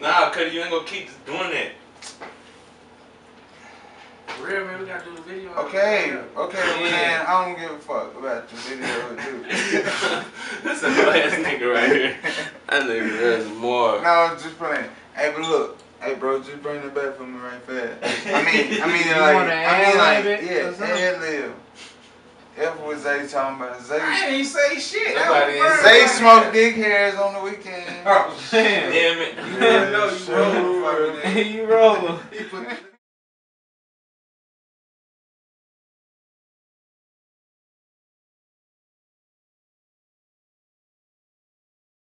cause you ain't gonna keep doing that. Real man, we gotta do the video. Okay, okay, Yeah. man. I don't give a fuck about the video, dude. That's a last nigga right here. That nigga is more. No, I'm just playing. Hey, but look. Hey, bro, just bring it back for me right fast. I mean, I mean, You like, wanna I mean, like, ad-lib it or yeah, something? ad lib. That's what Zay talking about. I Zay, ain't say shit. Nobody was is- Zay first. smoked dick hairs on the weekend. Oh, damn. Damn it. You didn't know you Sure. rolling you rolling. He put